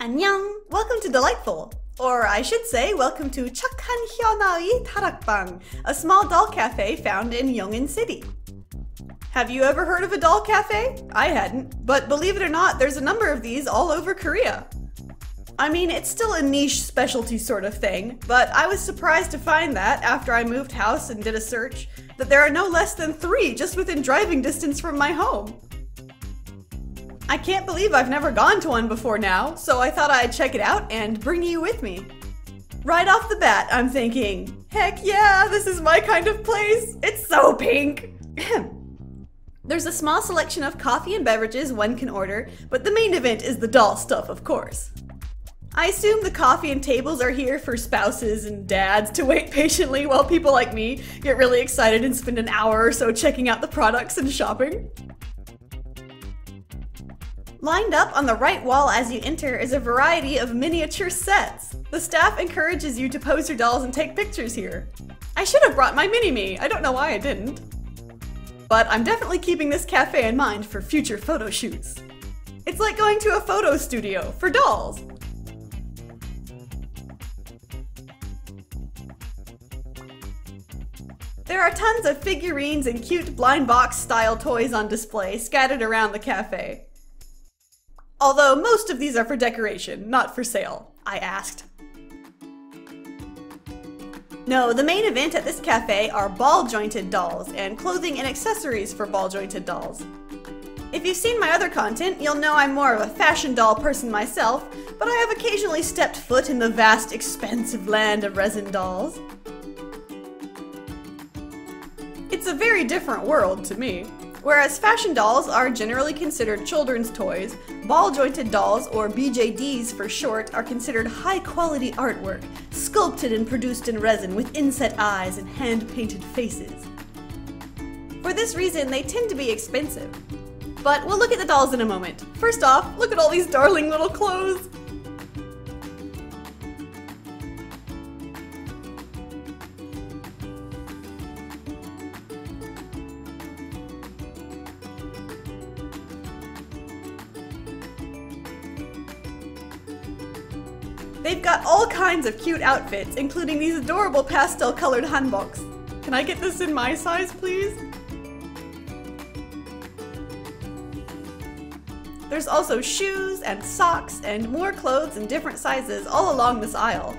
Annyeong! Welcome to Dollightful! Or I should say, welcome to Chakhan Hyonai Tarakbang, a small doll cafe found in Yongin City. Have you ever heard of a doll cafe? I hadn't, but believe it or not, there's a number of these all over Korea. I mean, it's still a niche specialty sort of thing, but I was surprised to find that, after I moved house and did a search, that there are no less than three just within driving distance from my home. I can't believe I've never gone to one before now, so I thought I'd check it out and bring you with me. Right off the bat, I'm thinking, heck yeah, this is my kind of place. It's so pink. There's a small selection of coffee and beverages one can order, but the main event is the doll stuff, of course. I assume the coffee and tables are here for spouses and dads to wait patiently while people like me get really excited and spend an hour or so checking out the products and shopping. Lined up on the right wall as you enter is a variety of miniature sets. The staff encourages you to pose your dolls and take pictures here. I should have brought my mini-me, I don't know why I didn't. But I'm definitely keeping this cafe in mind for future photo shoots. It's like going to a photo studio for dolls. There are tons of figurines and cute blind box style toys on display scattered around the cafe. Although most of these are for decoration, not for sale, I asked. No, the main event at this cafe are ball-jointed dolls and clothing and accessories for ball-jointed dolls. If you've seen my other content, you'll know I'm more of a fashion doll person myself, but I have occasionally stepped foot in the vast, expansive land of resin dolls. It's a very different world to me. Whereas fashion dolls are generally considered children's toys, ball-jointed dolls, or BJDs for short, are considered high-quality artwork, sculpted and produced in resin with inset eyes and hand-painted faces. For this reason, they tend to be expensive. But we'll look at the dolls in a moment. First off, look at all these darling little clothes! They've got all kinds of cute outfits, including these adorable pastel colored hanboks. Can I get this in my size, please? There's also shoes and socks and more clothes in different sizes all along this aisle.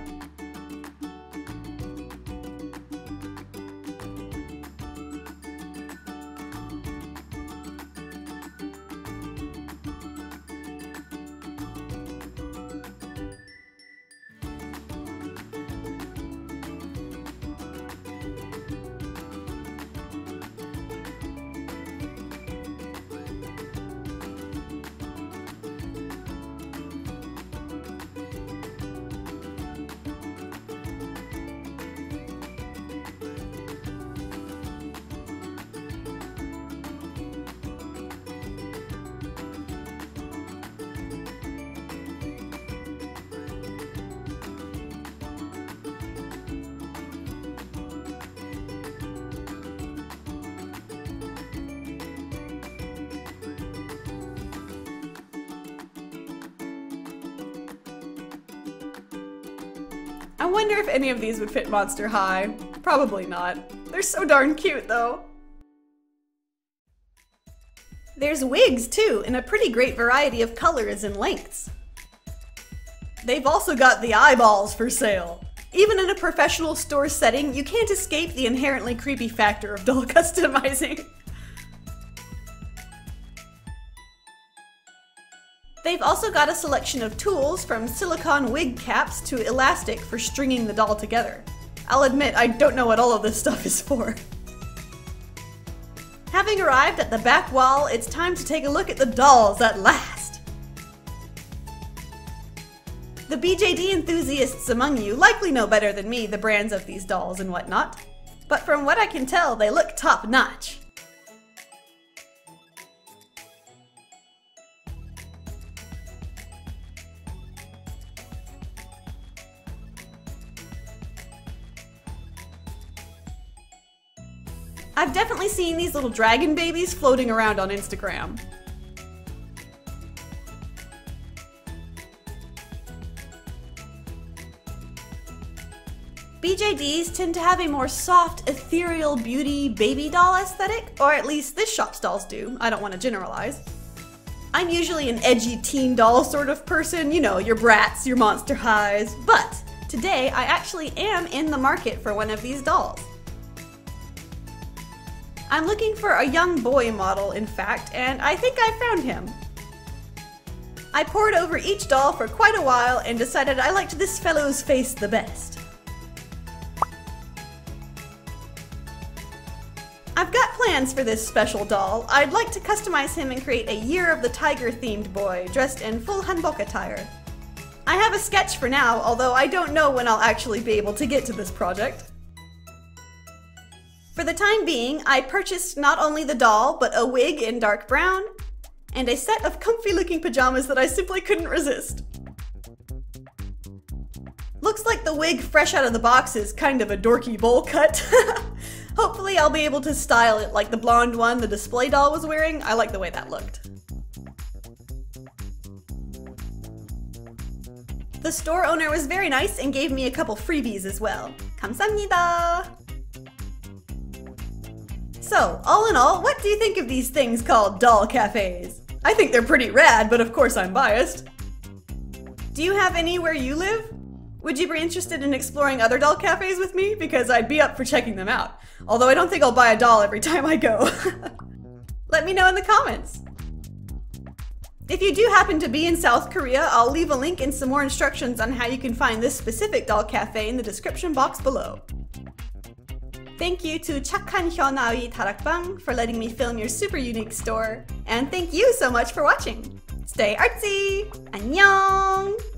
I wonder if any of these would fit Monster High. Probably not. They're so darn cute though. There's wigs too, in a pretty great variety of colors and lengths. They've also got the eyeballs for sale. Even in a professional store setting, you can't escape the inherently creepy factor of doll customizing. They've also got a selection of tools from silicone wig caps to elastic for stringing the doll together. I'll admit, I don't know what all of this stuff is for. Having arrived at the back wall, it's time to take a look at the dolls at last! The BJD enthusiasts among you likely know better than me the brands of these dolls and whatnot, but from what I can tell, they look top I've definitely seen these little dragon babies floating around on Instagram. BJDs tend to have a more soft, ethereal beauty baby doll aesthetic, or at least this shop's dolls do. I don't want to generalize. I'm usually an edgy teen doll sort of person, you know, your Bratz, your monster highs, but today I actually am in the market for one of these dolls. I'm looking for a young boy model, in fact, and I think I found him. I pored over each doll for quite a while and decided I liked this fellow's face the best. I've got plans for this special doll. I'd like to customize him and create a Year of the Tiger themed boy, dressed in full hanbok attire. I have a sketch for now, although I don't know when I'll actually be able to get to this project. For the time being, I purchased not only the doll, but a wig in dark brown, and a set of comfy looking pajamas that I simply couldn't resist. Looks like the wig fresh out of the box is kind of a dorky bowl cut. Hopefully I'll be able to style it like the blonde one the display doll was wearing. I like the way that looked. The store owner was very nice and gave me a couple freebies as well. 감사합니다! So, all in all, what do you think of these things called doll cafes? I think they're pretty rad, but of course I'm biased. Do you have any where you live? Would you be interested in exploring other doll cafes with me? Because I'd be up for checking them out. Although I don't think I'll buy a doll every time I go. Let me know in the comments. If you do happen to be in South Korea, I'll leave a link and some more instructions on how you can find this specific doll cafe in the description box below. Thank you to Chakhan Hyonawi Tarakbang for letting me film your super unique store. And thank you so much for watching. Stay artsy! 안녕!